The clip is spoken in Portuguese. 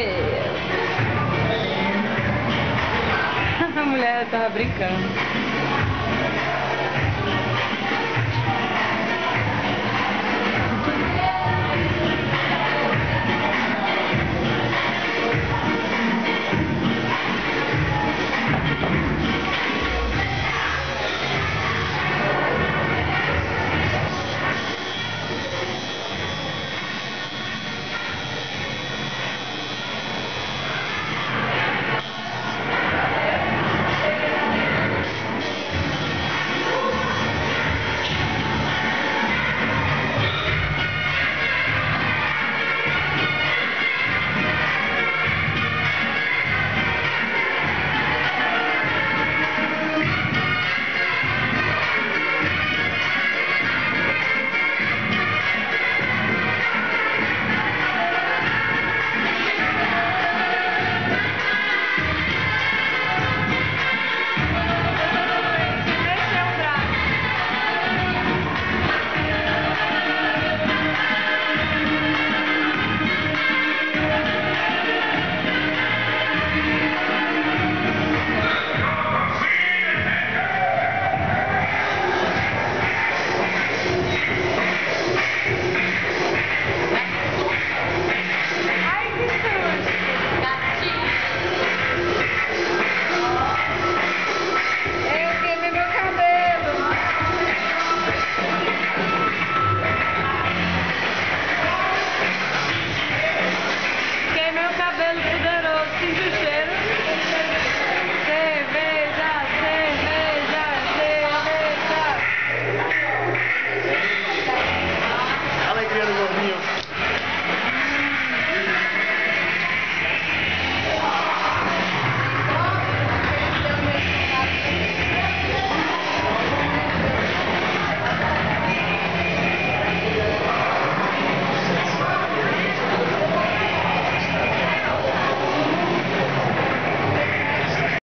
A mulher tava brincando.